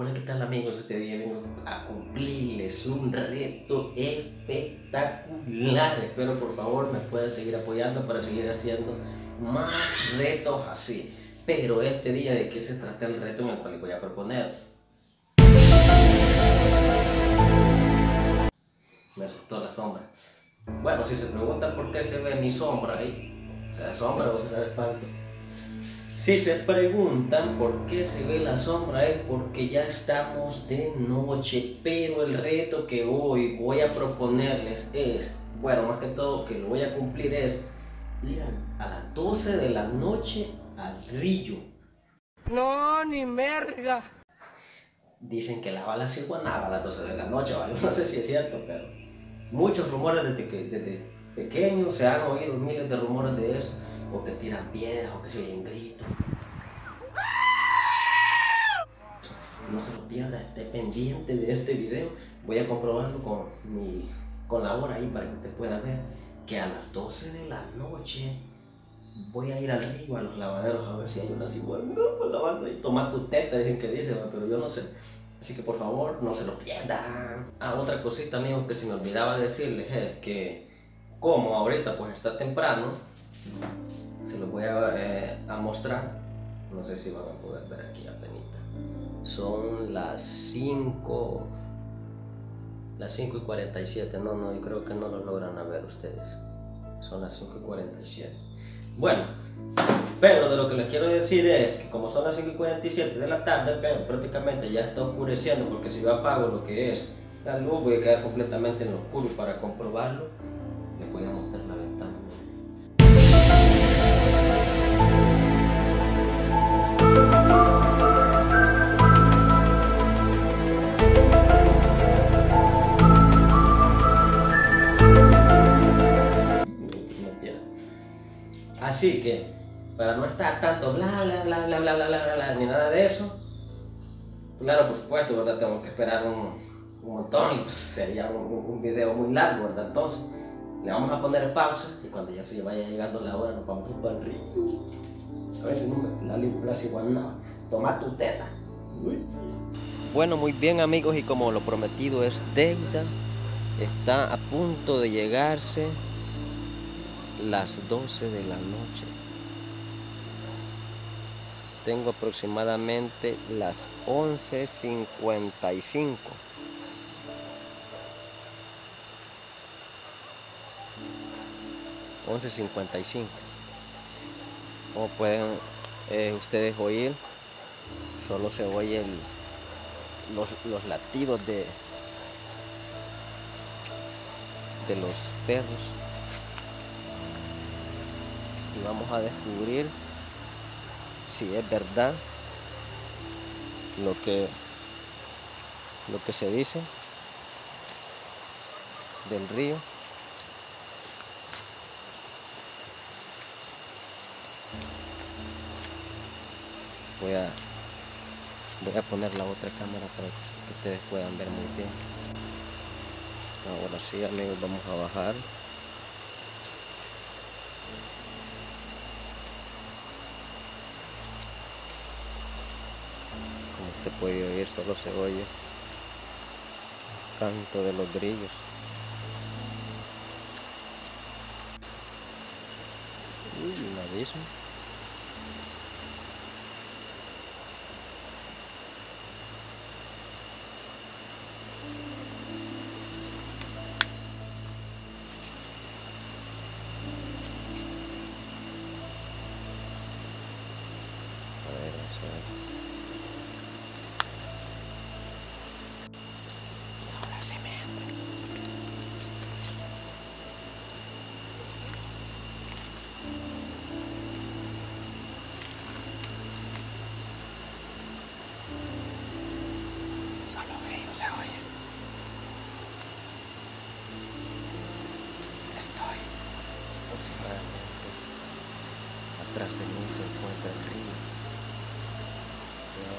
Hola, ¿qué tal amigos? Este día vengo a cumplirles un reto espectacular. Espero por favor me puedan seguir apoyando para seguir haciendo más retos así. Pero este día de qué se trata el reto en el cual les voy a proponer. Me asustó la sombra. Bueno, si se preguntan por qué se ve mi sombra ahí, o sea, sombra o será espanto. Si se preguntan por qué se ve la sombra es porque ya estamos de noche, pero el reto que hoy voy a proponerles es, bueno, más que todo que lo voy a cumplir es ir a las 12 de la noche al río. No, ni merga. Dicen que la bala se guanaba a las 12 de la noche, ¿vale? no sé si es cierto, pero muchos rumores desde que desde pequeños se han oído miles de rumores de eso o que tiran piedras, o que se oyen gritos. No se lo pierda, esté pendiente de este video. Voy a comprobarlo con, mi, con la hora ahí para que usted pueda ver que a las 12 de la noche voy a ir al río, a los lavaderos, a ver si hay una cigüeña pues lavando y tomar tu teta, dicen que dice, pero yo no sé. Así que por favor, no se lo pierdan. Ah, otra cosita, amigos, que se me olvidaba decirles es que como ahorita pues está temprano, se los voy eh, a, mostrar. No sé si van a poder ver aquí apenas. Son las 5. Las 5 y 47. No, no, yo creo que no lo logran ver ustedes. Son las 5 y 47. Bueno, pero de lo que les quiero decir es que como son las 5 y 47 de la tarde, prácticamente ya está oscureciendo porque si yo apago lo que es la luz voy a quedar completamente en oscuro para comprobarlo. Así que, para no estar tanto bla bla bla bla bla bla bla bla, ni nada de eso, claro, por supuesto, ¿verdad? Tengo que esperar un, montón y pues sería un, video muy largo, ¿verdad? Entonces, le vamos a poner pausa y cuando ya se vaya llegando la hora nos vamos a ir río. Toma tu teta. Bueno, muy bien amigos y como lo prometido es deuda, está a punto de llegarse las 12 de la noche. Tengo aproximadamente las 11.55. $11.55 como pueden eh, ustedes oír. Solo se oye los, los latidos de de los perros. Y vamos a descubrir si es verdad lo que lo que se dice del río voy a voy a poner la otra cámara para que ustedes puedan ver muy bien ahora sí amigos vamos a bajar se puede oír, solo se oye canto de los grillos. Uy, un abismo.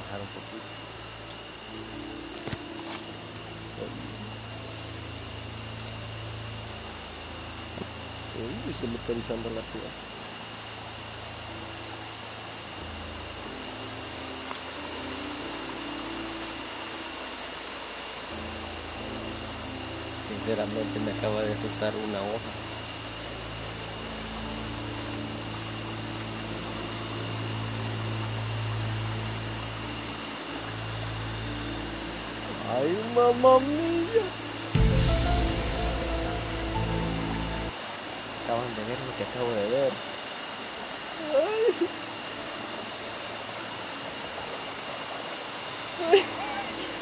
bajar un poquito. Uy, se me está erizando la ciudad. Sinceramente me acaba de soltar una hoja. ¡Ay, mamá mía! Acaban de ver lo que acabo de ver.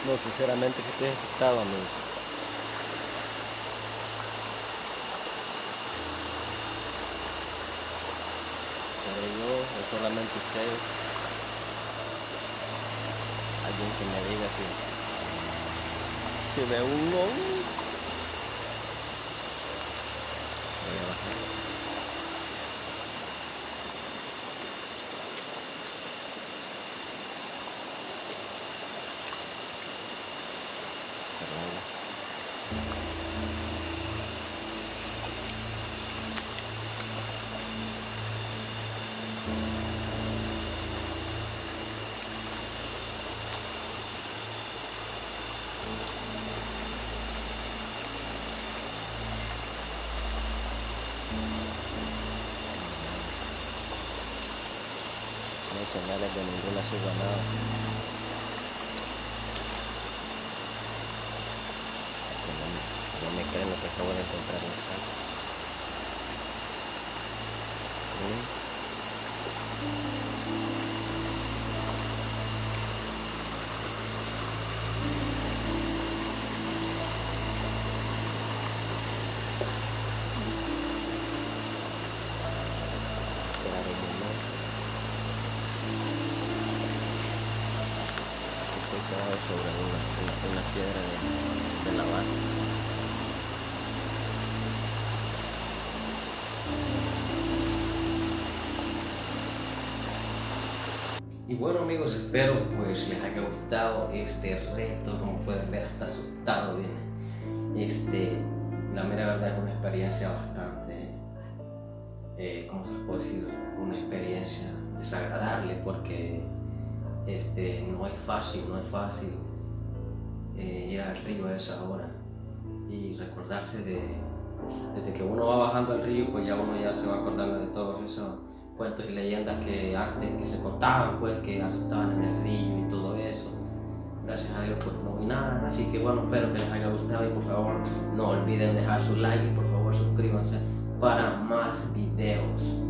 No, sinceramente sí estoy asustado, amigo. Pero yo, o solamente ustedes, alguien que me diga si, si ve un ovni. Voy a señales de ninguna ciguanada. No, no me creen lo que acabo de encontrar en saco. Claro, Sobre una, una, piedra de, de lavar. Y bueno amigos, espero pues les haya gustado este reto, como pueden ver hasta asustado viene. Este, la mera verdad es una experiencia bastante, eh, ¿cómo se puede decir? Una experiencia desagradable porque este, no es fácil, no es fácil eh, ir al río a esa hora y recordarse de, desde que uno va bajando al río, pues ya uno ya se va acordando de todos esos cuentos y leyendas que antes que se contaban, pues que asustaban en el río y todo eso. Gracias a Dios pues no vi nada, así que bueno, espero que les haya gustado y por favor no olviden dejar su like y por favor suscríbanse para más videos.